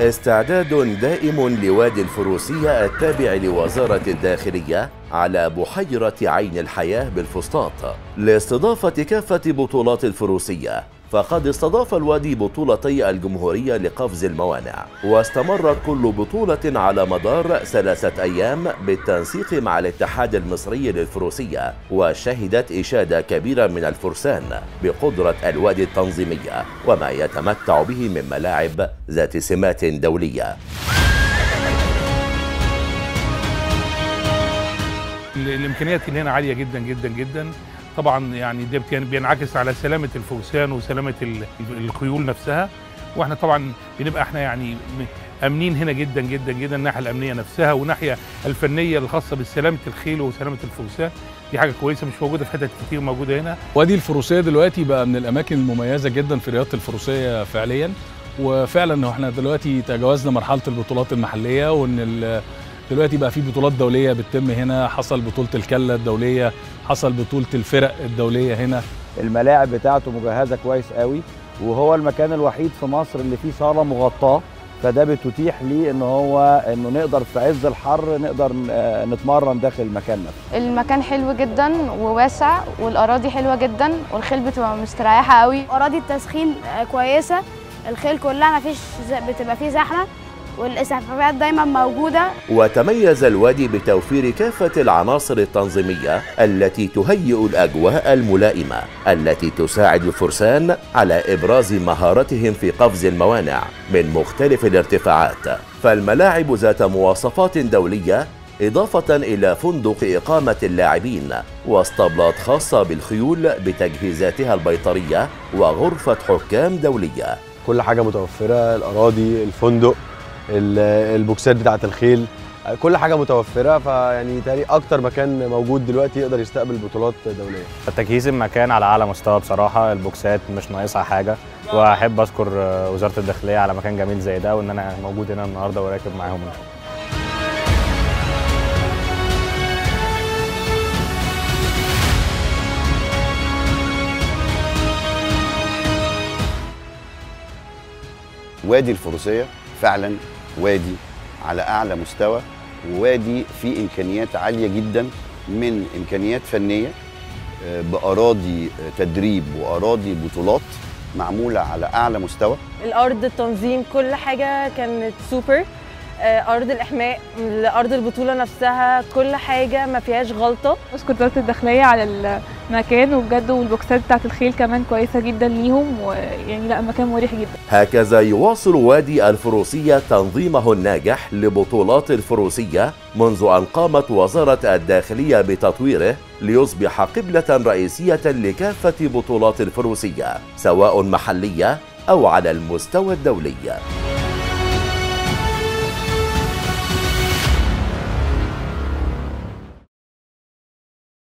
استعداد دائم لوادي الفروسية التابع لوزارة الداخلية على بحيرة عين الحياة بالفسطاط. لاستضافة كافة بطولات الفروسية فقد استضاف الوادي بطولتي الجمهورية لقفز الموانع واستمرت كل بطولة على مدار ثلاثة أيام بالتنسيق مع الاتحاد المصري للفروسية وشهدت إشادة كبيرة من الفرسان بقدرة الوادي التنظيمية وما يتمتع به من ملاعب ذات سمات دولية. الإمكانيات هنا عالية جدا جدا جدا. طبعا يعني ده بين- بينعكس على سلامة الفرسان وسلامة ال- الخيول نفسها. وإحنا طبعا بنبقى إحنا يعني أمنين هنا جدا جدا جدا الناحية الأمنية نفسها والناحية الفنية الخاصة بسلامه الخيل وسلامة الفرسان دي حاجة كويسة مش موجودة في حتت كتير موجودة هنا. وادي الفروسية دلوقتي بقى من الأماكن المميزة جدا في رياضة الفروسية فعليا. وفعلا إحنا دلوقتي تجاوزنا مرحلة البطولات المحلية وإن دلوقتي بقى في بطولات دولية بتتم هنا. حصل بطولة الكلة الدولية حصل بطولة الفرق الدولية هنا. الملاعب بتاعته مجهزة كويس قوي وهو المكان الوحيد في مصر اللي فيه صالة مغطاة. فده بتتيح ليه إن هو إنه نقدر في عز الحر نقدر آه، نتمرن داخل المكان نفسه. المكان حلو جدا وواسع والأراضي حلوة جدا والخيل بتبقى مستريحة قوي. أراضي التسخين آه، كويسة الخيل كلها مفيش ز- بتبقى فيه زحمة. والاسعافات دايما موجودة. وتميز الوادي بتوفير كافة العناصر التنظيمية التي تهيئ الأجواء الملائمة التي تساعد الفرسان على إبراز مهارتهم في قفز الموانع من مختلف الارتفاعات. فالملاعب ذات مواصفات دولية إضافة إلى فندق إقامة اللاعبين واسطبلات خاصة بالخيول بتجهيزاتها البيطرية وغرفة حكام دولية. كل حاجة متوفرة الأراضي الفندق. ال- البوكسات بتاعة الخيل. كل حاجة متوفرة فيعني تقريبا أكتر مكان موجود دلوقتي يقدر يستقبل بطولات دولية. تجهيز المكان على أعلى مستوى بصراحة البوكسات مش ناقصها حاجة. وأحب اشكر وزارة الداخلية على مكان جميل زي ده وإن أنا موجود هنا النهارده وراكب معاهم. وادي الفروسية فعلا وادي على أعلى مستوى ووادي فيه إمكانيات عالية جدا من إمكانيات فنية آه، بأراضي آه، تدريب وأراضي بطولات معمولة على أعلى مستوى. الأرض التنظيم كل حاجة كانت سوبر أرض الإحماء ارض البطولة نفسها كل حاجة ما فيهاش غلطة. أشكر وزاره الداخلية على المكان وبجد والبوكسات بتاعت الخيل كمان كويسة جدا ليهم ويعني لأ مكان مريح جدا. هكذا يواصل وادي الفروسية تنظيمه الناجح لبطولات الفروسية منذ أن قامت وزارة الداخلية بتطويره ليصبح قبلة رئيسية لكافة بطولات الفروسية سواء محلية أو على المستوى الدولي.